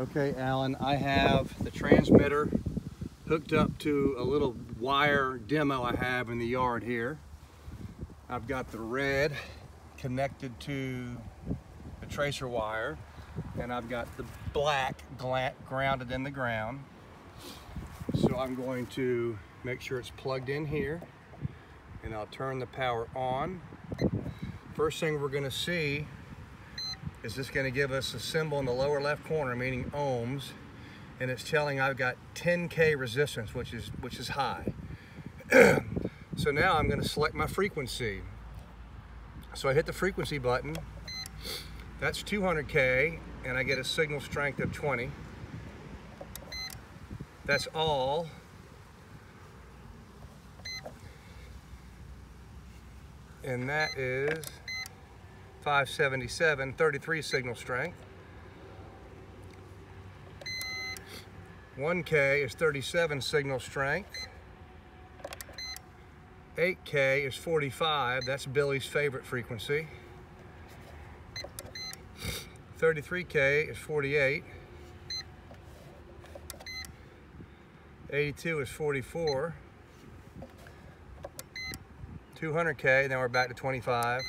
Okay, Alan, I have the transmitter hooked up to a little wire demo I have in the yard here. I've got the red connected to the tracer wire and I've got the black grounded in the ground. So I'm going to make sure it's plugged in here and I'll turn the power on. First thing we're gonna see is this going to give us a symbol in the lower left corner, meaning ohms, and it's telling I've got 10K resistance, which is, which is high. so now I'm going to select my frequency. So I hit the frequency button. That's 200K, and I get a signal strength of 20. That's all. And that is 577, 33 signal strength. 1K is 37 signal strength. 8K is 45, that's Billy's favorite frequency. 33K is 48. 82 is 44. 200K, then we're back to 25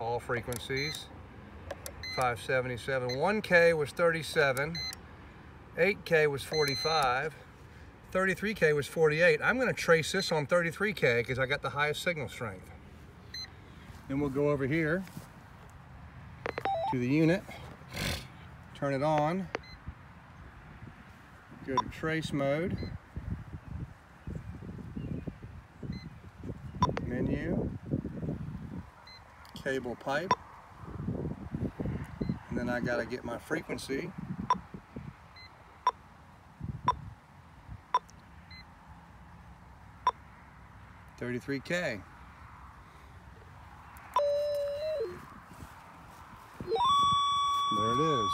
all frequencies. 577. 1K was 37. 8K was 45. 33K was 48. I'm going to trace this on 33K because I got the highest signal strength. Then we'll go over here to the unit, turn it on, go to trace mode, cable pipe. And then I got to get my frequency. Thirty-three K. There it is.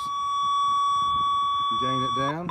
Gain it down.